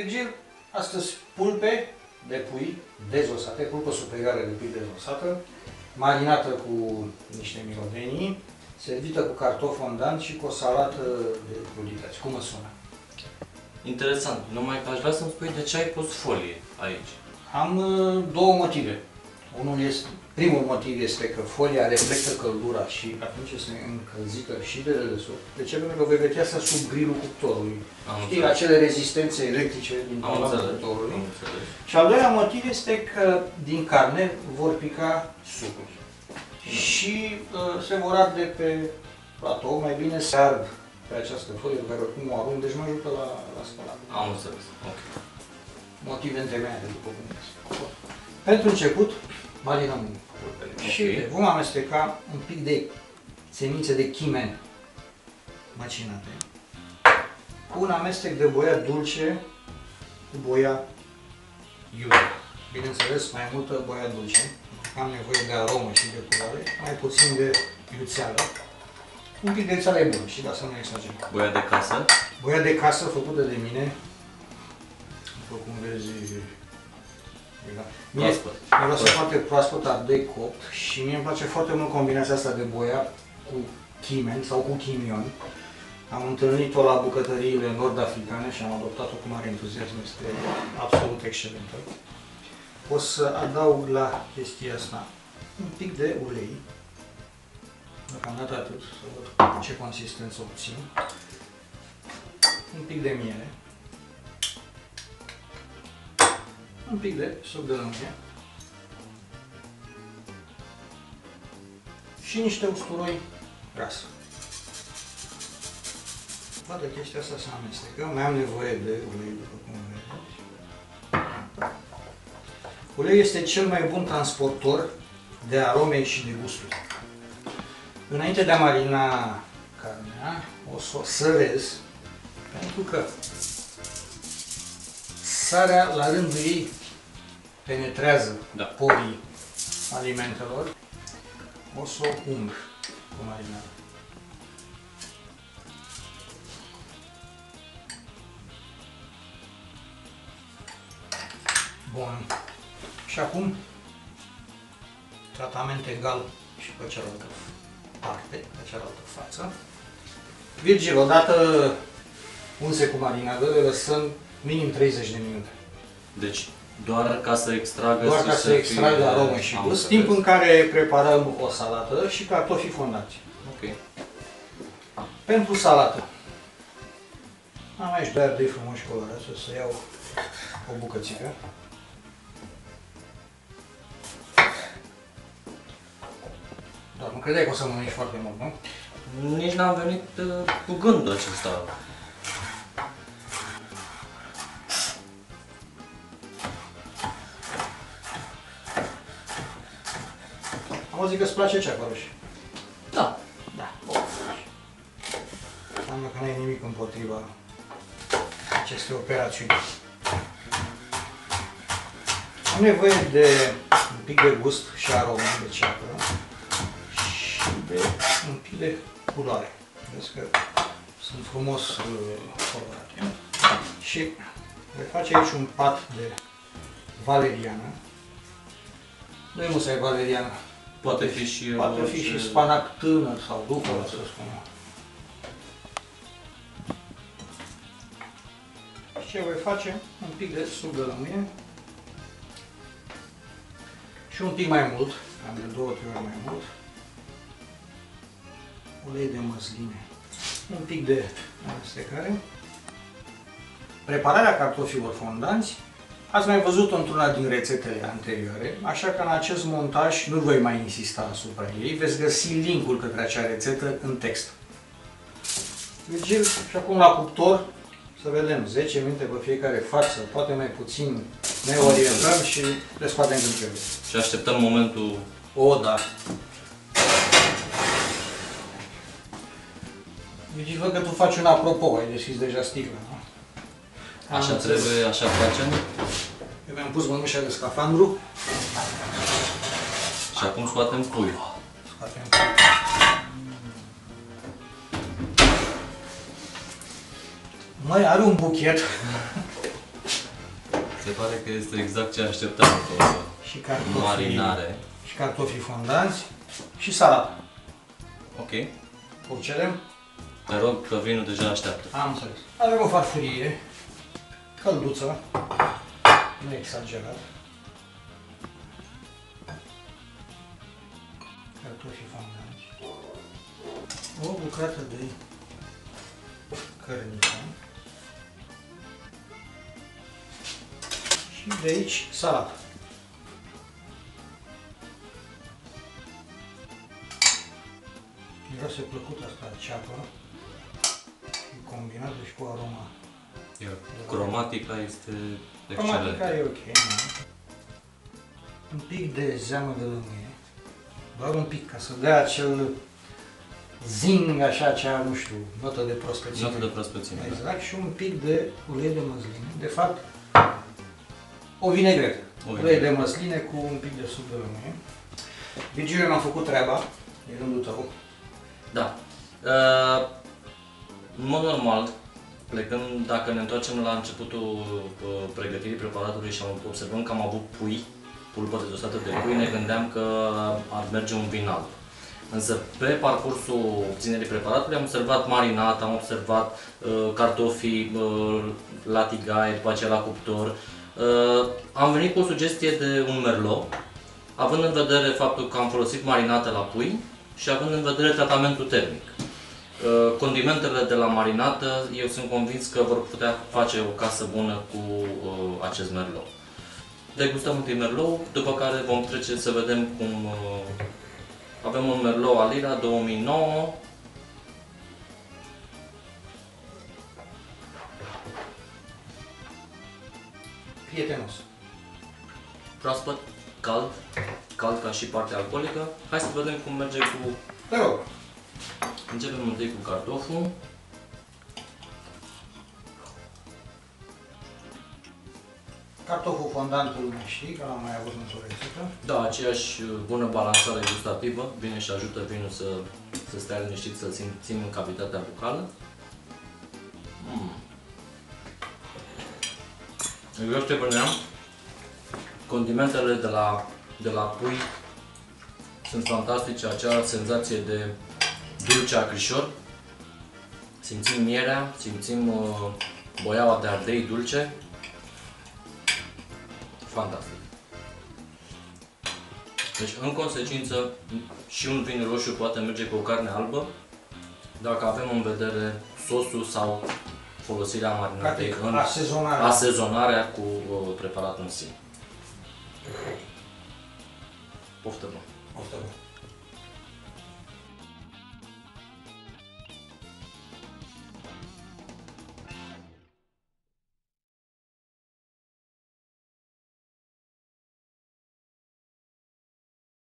Virgil, astăzi pulpe de pui dezosate, pulpă superioară de pui dezosată, marinată cu niște mirodenii, servită cu cartof fondant și cu o salată de crudități. Cum mă sună? Interesant, numai că aș vrea să-mi spui de ce ai pus folie aici. Am uh, două motive. Unul este, primul motiv este că folia reflectă căldura și atunci este încălzită și de dedesubt. De ce? Pentru că vei vedea asta sub grilul cuptorului. Am Știi, înțeles. acele rezistențe electrice din Am zona înțeles, cuptorului. am înțeles. Și al doilea motiv este că din carne vor pica sucuri. Și uh, se vor arde pe platou, mai bine se ard pe această folie pe care oricum o arunc, deci mă ajută la, la spălat. Am înțeles, ok. Motive întemeiate, după cum este. Pentru început, marinăm pulpele. Ok. Și vom amesteca un pic de semințe de chimen macinate cu un amestec de boia dulce cu boia iute. Bineînțeles, mai multă boia dulce, am nevoie de aromă și de culoare, mai puțin de iuțeală. Un pic de iuțeală e bun și da să nu exagerăm. Boia de casă? Boia de casă făcută de mine, după cum vezi, da. Mie, Proaspăt. miroase foarte proaspăt, ardei copt și mie îmi place foarte mult combinația asta de boia cu chimen sau cu chimion. Am întâlnit-o la bucătăriile nord-africane și am adoptat-o cu mare entuziasm, este absolut excelentă. O să adaug la chestia asta un pic de ulei, deocamdată atât, să văd ce consistență obțin, un pic de miere, un pic de suc de lămâie și niște usturoi gras. Toată chestia asta se amestecă, mai am nevoie de ulei, după cum vedeți. Uleiul este cel mai bun transportor de arome și de gusturi. Înainte de a marina carnea, o să o sărez, pentru că sarea la rândul ei penetrează Da. porii alimentelor. O să o ung cu marinara. Bun. Și acum tratament egal și pe cealaltă parte, pe cealaltă față. Virgil, odată unse cu marinadă, le lăsăm minim 30 de minute. Deci, doar ca să extragă Doar și ca să extragă fie- aromă și Am gust, înțeles. timp în care preparăm o salată și cartofii fondați. Ok. Pentru salată. Am aici doi ardei frumoși colorați, o să iau o bucățică. Dar nu credeai că o să mănânci foarte mult, nu? Nici n-am venit uh, cu gândul acesta. Am auzit că îți place ceapa roșie. Da. Da. Înseamnă că n-ai nimic împotriva acestei operațiuni. Am nevoie de un pic de gust și aromă de ceapă și de un pic de culoare. Vezi că sunt frumos uh, colorate. Și voi face aici un pat de valeriană. Nu e musai valeriană. Poate fi și Poate fi orice- și spanac tânăr sau după, să spunem. Și ce voi face? Un pic de suc de lămâie. Și un pic mai mult, am de două, trei ori mai mult. Ulei de măsline. Un pic de amestecare. Prepararea cartofilor fondanți Ați mai văzut într-una din rețetele anterioare, așa că în acest montaj nu voi mai insista asupra ei, veți găsi linkul către acea rețetă în text. Virgil, și acum la cuptor, să vedem, 10 minute pe fiecare față, poate mai puțin, ne orientăm și le scoatem când trebuie. Și așteptăm momentul... O, da. Virgil, văd că tu faci un apropo, ai deschis deja sticla, nu? Așa Am înțeles. trebuie, așa facem. Eu mi-am pus mănușa de scafandru. Și acum scoatem puiul. Scoatem. Mai are un buchet. se pare că este exact ce așteptam cu și cartofii, marinare. și cartofii fondanți și salată. Ok. Purcelem? Te rog că vinul deja așteaptă. Am înțeles. Avem o farfurie, călduță, nu exagerat. Cartofii fondanți. O bucată de cărniță. Și de aici salată. Miroase plăcut asta ceapă. E combinată și cu aroma. Iar cromatica este Cromatica excelentă. e ok, nu? Un pic de zeamă de lămâie. Doar un pic, ca să dea acel zing, așa, cea, nu știu, notă de prospețime. Notă de prospețime. da. Exact, și un pic de ulei de măsline. De fapt, o vinegretă. O Ulei vinegretă. de măsline cu un pic de suc de lămâie. Virgil, mi-am făcut treaba, e rândul tău. Da. Uh, în mod normal, plecând, dacă ne întoarcem la începutul uh, pregătirii preparatului și am observăm că am avut pui, pulpă dezostată de pui, ne gândeam că ar merge un vin alb. Însă pe parcursul obținerii preparatului am observat marinat, am observat uh, cartofii uh, la tigaie, după aceea la cuptor. Uh, am venit cu o sugestie de un merlot, având în vedere faptul că am folosit marinată la pui și având în vedere tratamentul termic. Uh, Condimentele de la marinată, eu sunt convins că vor putea face o casă bună cu uh, acest merlot. Degustăm întâi merlot, după care vom trece să vedem cum uh, avem un merlot Alira 2009 Prietenos. proaspăt, cald, cald ca și partea alcoolică. Hai să vedem cum merge cu... Te rog. Începem întâi cu cartoful. Cartoful fondant îl mai știi, că l-am mai avut într-o rețetă. Da, aceeași uh, bună balansare gustativă, vine și ajută vinul să, să stea liniștit, să țin, țin în cavitatea bucală. Mm. Eu ce spuneam, condimentele de la, de la pui sunt fantastice, acea senzație de dulce acrișor. Simțim mierea, simțim uh, boiaua de ardei dulce. Fantastic. Deci, în consecință, și un vin roșu poate merge cu o carne albă dacă avem în vedere sosul sau folosirea marinatei Practic, în asezonarea. asezonarea cu uh, preparatul în sine. Poftă bună! Poftă bună.